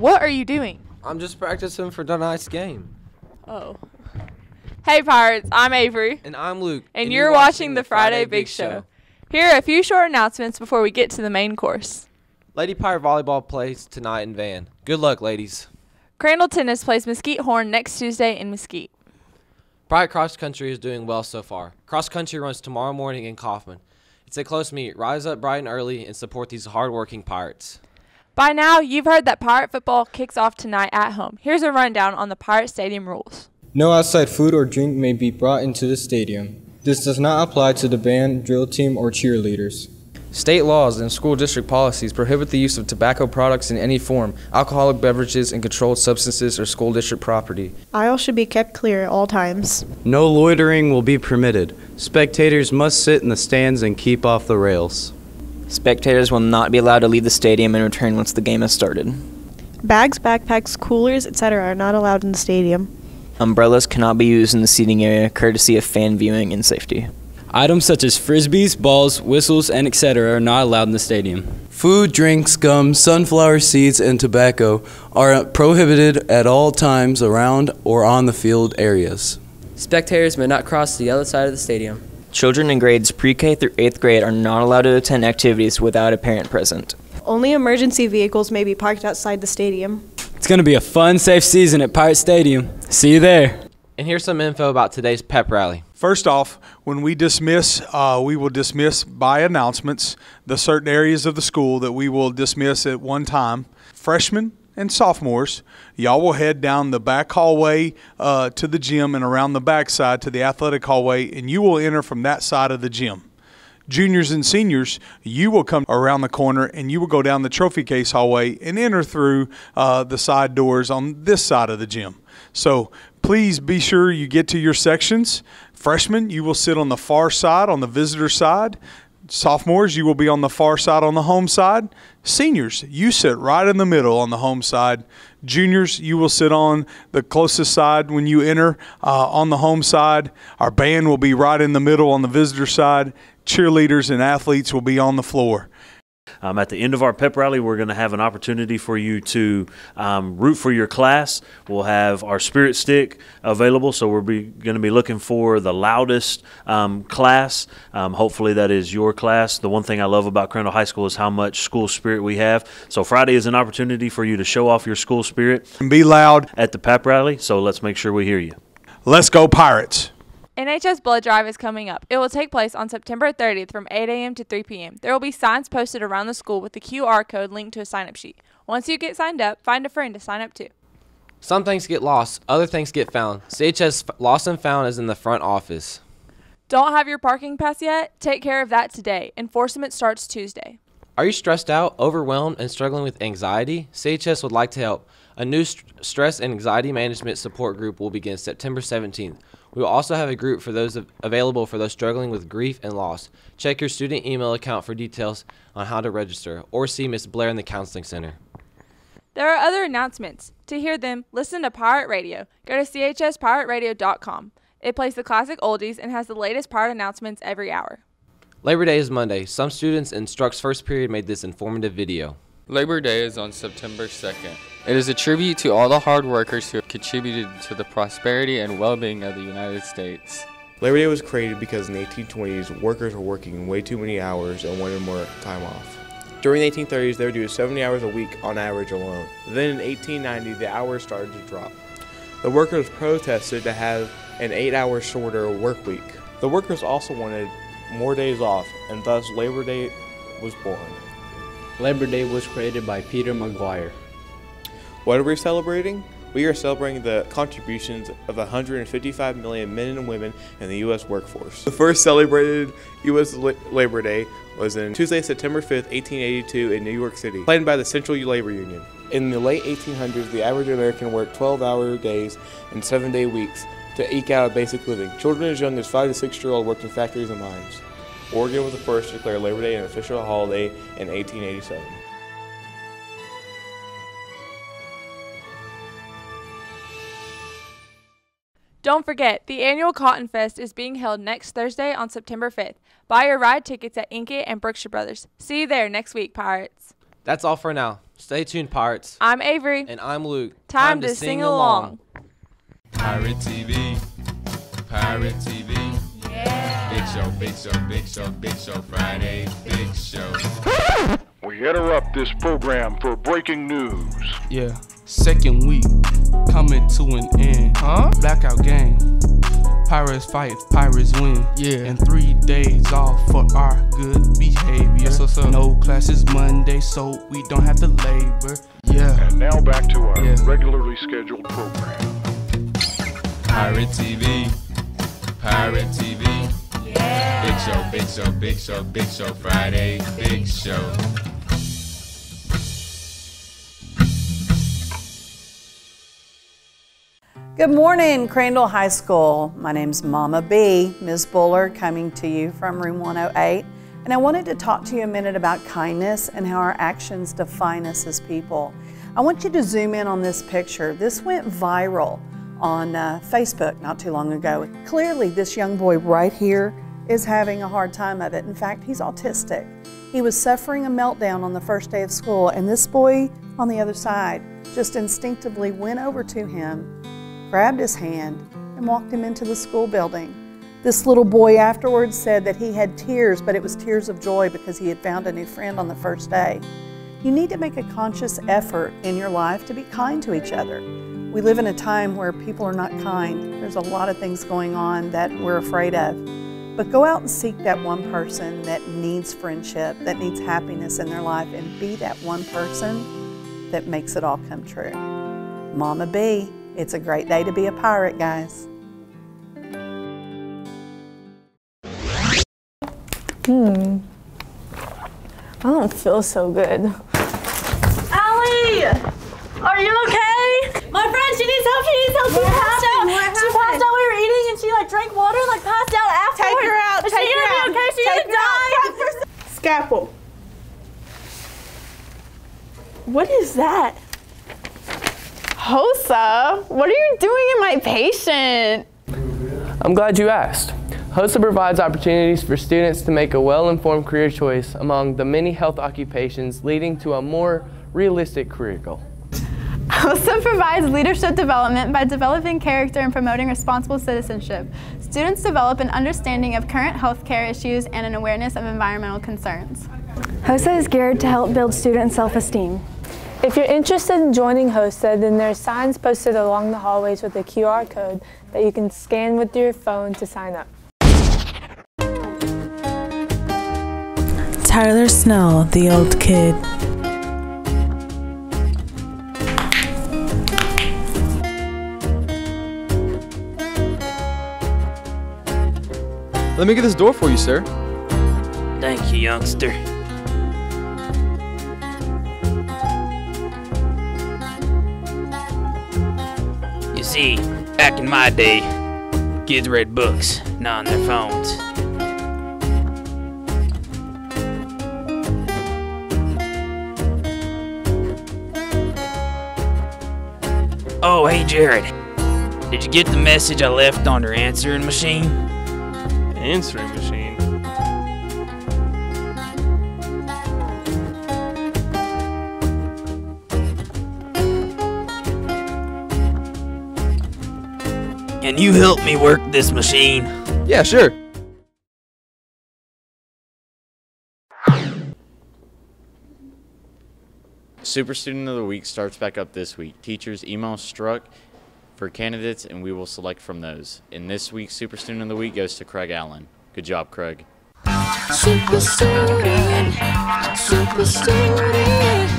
What are you doing? I'm just practicing for tonight's game. Oh. Hey, Pirates, I'm Avery. And I'm Luke. And, you're, watching the Friday Big Show. Here are a few short announcements before we get to the main course. Lady Pirate Volleyball plays tonight in Van. Good luck, ladies. Crandall Tennis plays Mesquite Horn next Tuesday in Mesquite. Pride Cross Country is doing well so far. Cross Country runs tomorrow morning in Kaufman. It's a close meet. Rise up bright and early and support these hardworking Pirates. By now, you've heard that Pirate football kicks off tonight at home. Here's a rundown on the Pirate Stadium rules. No outside food or drink may be brought into the stadium. This does not apply to the band, drill team, or cheerleaders. State laws and school district policies prohibit the use of tobacco products in any form, alcoholic beverages, and controlled substances or school district property. Aisles should be kept clear at all times. No loitering will be permitted. Spectators must sit in the stands and keep off the rails. Spectators will not be allowed to leave the stadium and return once the game has started. Bags, backpacks, coolers, etc. are not allowed in the stadium. Umbrellas cannot be used in the seating area, courtesy of fan viewing and safety. Items such as frisbees, balls, whistles, and etc. are not allowed in the stadium. Food, drinks, gum, sunflower seeds, and tobacco are prohibited at all times around or on the field areas. Spectators may not cross the other side of the stadium. Children in grades pre K through 8th grade are not allowed to attend activities without a parent present. Only emergency vehicles may be parked outside the stadium. It's going to be a fun, safe season at Pirate Stadium. See you there. And here's some info about today's pep rally. First off, when we dismiss, uh, we will dismiss by announcements the certain areas of the school that we will dismiss at one time. Freshmen and sophomores, y'all will head down the back hallway uh, to the gym and around the backside to the athletic hallway, and you will enter from that side of the gym juniors and seniors, you will come around the corner and you will go down the trophy case hallway and enter through uh, the side doors on this side of the gym. So please be sure you get to your sections. Freshmen, you will sit on the far side, on the visitor side. Sophomores, you will be on the far side on the home side. Seniors, you sit right in the middle on the home side. Juniors, you will sit on the closest side when you enter uh, on the home side. Our band will be right in the middle on the visitor side cheerleaders and athletes will be on the floor. Um, at the end of our pep rally, we're going to have an opportunity for you to um, root for your class. We'll have our spirit stick available, so we're going to be looking for the loudest um, class. Um, hopefully, that is your class. The one thing I love about Crandall High School is how much school spirit we have. So Friday is an opportunity for you to show off your school spirit and be loud at the pep rally. So let's make sure we hear you. Let's go Pirates! NHS Blood Drive is coming up. It will take place on September 30th from 8 a.m. to 3 p.m. There will be signs posted around the school with the QR code linked to a sign up sheet. Once you get signed up, find a friend to sign up too. Some things get lost, other things get found. CHS Lost and Found is in the front office. Don't have your parking pass yet? Take care of that today. Enforcement starts Tuesday. Are you stressed out, overwhelmed, and struggling with anxiety? CHS would like to help. A new st- stress and anxiety management support group will begin September 17th. We will also have a group for those available for those struggling with grief and loss. Check your student email account for details on how to register or see Ms. Blair in the Counseling Center. There are other announcements. To hear them, listen to Pirate Radio. Go to chspirateradio.com. It plays the classic oldies and has the latest pirate announcements every hour. Labor Day is Monday. Some students in Struck's first period made this informative video. Labor Day is on September 2nd. It is a tribute to all the hard workers who have contributed to the prosperity and well-being of the United States. Labor Day was created because in the 1820s, workers were working way too many hours and wanted more time off. During the 1830s, they were do 70 hours a week on average alone. Then in 1890, the hours started to drop. The workers protested to have an eight hour shorter work week. The workers also wanted more days off, and thus Labor Day was born. Labor Day was created by Peter McGuire. What are we celebrating? We are celebrating the contributions of 155 million men and women in the U.S. workforce. The first celebrated U.S. Labor Day was in Tuesday, September 5, 1882 in New York City, planned by the Central Labor Union. In the late 1800s, the average American worked 12-hour days and seven-day weeks to eke out a basic living. Children as young as 5 to 6 year old worked in factories and mines. Oregon was the first to declare Labor Day an official holiday in 1887. Don't forget, the annual Cotton Fest is being held next Thursday on September 5th. Buy your ride tickets at Inkit and Brookshire Brothers. See you there next week, Pirates. That's all for now. Stay tuned, Pirates. I'm Avery. And I'm Luke. Time, to, sing, along. Pirate TV. Pirate TV. Yeah. Big show, big show, big show, big show Friday, big show. We interrupt this program for breaking news. Yeah, second week coming to an end. Huh? Blackout game. Pirates fight, pirates win. Yeah. And three days off for our good behavior. Yes, what's up? No classes Monday, so we don't have to labor. Yeah. And now back to our yeah. regularly scheduled program. Pirate TV. Pirate TV. Show, big show, big show, big show Friday, big show. Good morning, Crandall High School. My name's Mama B, Ms. Buller, coming to you from room 108. And I wanted to talk to you a minute about kindness and how our actions define us as people. I want you to zoom in on this picture. This went viral on uh, Facebook not too long ago. Clearly, this young boy right here is having a hard time of it. In fact, he's autistic. He was suffering a meltdown on the first day of school, and this boy on the other side just instinctively went over to him grabbed his hand, and walked him into the school building. This little boy afterwards said that he had tears, but it was tears of joy because he had found a new friend on the first day. You need to make a conscious effort in your life to be kind to each other. We live in a time where people are not kind. There's a lot of things going on that we're afraid of. But go out and seek that one person that needs friendship, that needs happiness in their life, and be that one person that makes it all come true. Mama B. It's a great day to be a pirate, guys. Hmm. I don't feel so good. Allie! Are you okay? My friend, she needs help. She needs help. What she passed out. What she passed out. We were eating and she like drank water and like passed out afterwards. Take her out. Is Take she her gonna out. be okay? She's Take gonna her die. Scalpel. What is that? HOSA, what are you doing in my patient? I'm glad you asked. HOSA provides opportunities for students to make a well-informed career choice among the many health occupations leading to a more realistic career goal. HOSA provides leadership development by developing character and promoting responsible citizenship. Students develop an understanding of current healthcare issues and an awareness of environmental concerns. HOSA is geared to help build student self-esteem. If you're interested in joining HOSA, then there are signs posted along the hallways with a QR code that you can scan with your phone to sign up. Tyler Snell, the old kid. Let me get this door for you, sir. Thank you, youngster. You see, back in my day, kids read books, not on their phones. Oh, hey Jared. Did you get the message I left on your answering machine? Answering machine? Can you help me work this machine? Yeah, sure. Super Student of the Week starts back up this week. Teachers email struck for candidates, and we will select from those. And this week's Super Student of the Week goes to Craig Allen. Good job, Craig. Super student, super student,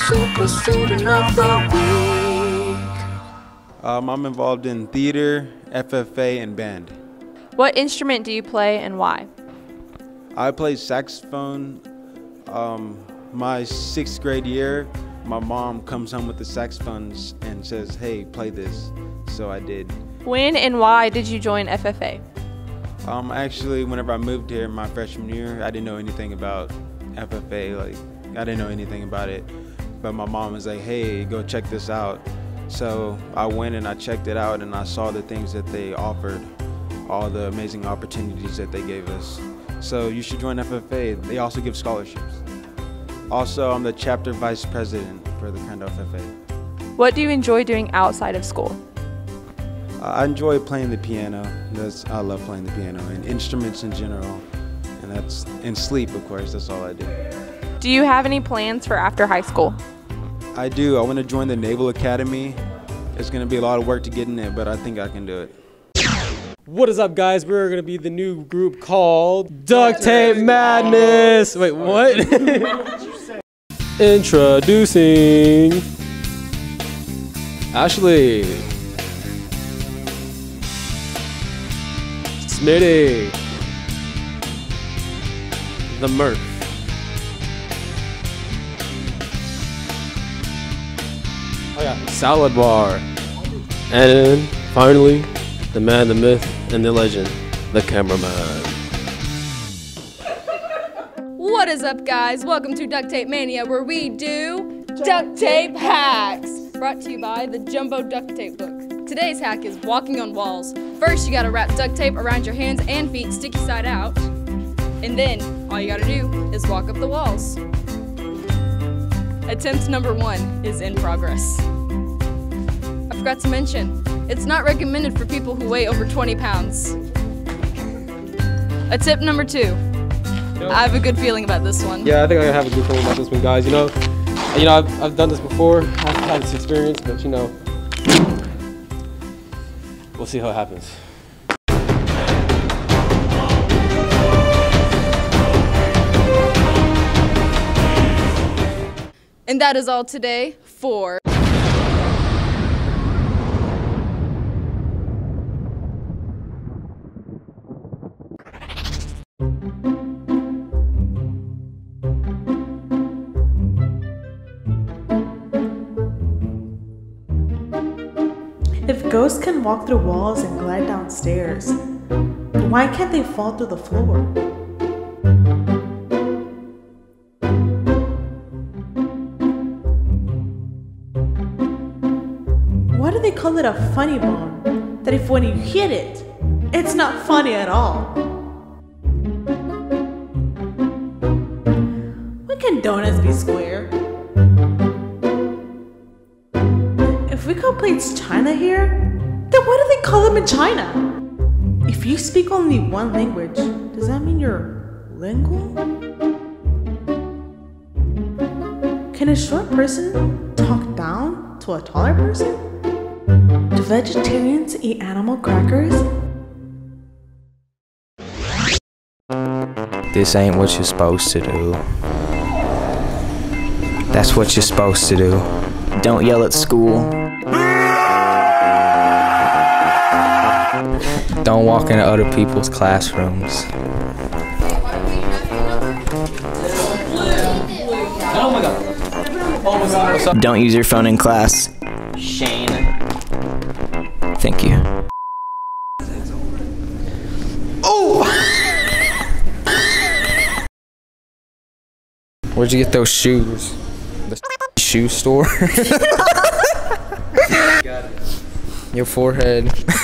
super student of the week. Um, I'm involved in theater, FFA, and band. What instrument do you play and why? I play saxophone. Um, my sixth grade year, my mom comes home with the saxophones and says, "Hey, play this." So I did. When and why did you join FFA? Um, actually, whenever I moved here my freshman year, I didn't know anything about FFA. Like, I didn't know anything about it. But my mom was like, "Hey, go check this out." So I went and I checked it out, and I saw the things that they offered, all the amazing opportunities that they gave us. So you should join FFA. They also give scholarships. Also, I'm the chapter vice president for the Crandall FFA. What do you enjoy doing outside of school? Uh, I enjoy playing the piano. That's I love playing the piano and instruments in general. And that's and sleep, of course. That's all I do. Do you have any plans for after high school? I do. I want to join the Naval Academy. It's going to be a lot of work to get in it, but I think I can do it. What is up, guys? We're gonna be the new group called Duct Tape Madness. Wait, what? Introducing. Ashley, Smitty, the Murph, oh yeah, Salad Bar, and finally the man, the myth, and the legend, the cameraman. What is up, guys? Welcome to Duct Tape Mania, where we do duct tape hacks. Brought to you by the Jumbo Duct Tape Book. Today's hack is walking on walls. First, you gotta wrap duct tape around your hands and feet, sticky side out. And then, all you gotta do is walk up the walls. Attempt number one is in progress. I forgot to mention, it's not recommended for people who weigh over 20 pounds. A tip number two. I have a good feeling about this one. Yeah, I think I have a good feeling about this one, guys. You know, you know, I've, I've done this before. I've had this experience, but you know, we'll see how it happens. And that is all today for. Ghosts can walk through walls and glide downstairs, why can't they fall through the floor? Why do they call it a funny bone? That if when you hit it, it's not funny at all. When can donuts be square? Plates China here, then why do they call them in China? If you speak only one language, does that mean you're lingual? Can a short person talk down to a taller person? Do vegetarians eat animal crackers? This ain't what you're supposed to do. That's what you're supposed to do. Don't yell at school. Don't walk into other people's classrooms. Oh my god. Oh my god. What's up? Don't use your phone in class. Shane. Thank you. Oh! Where'd you get those shoes? The shoe store? Your forehead.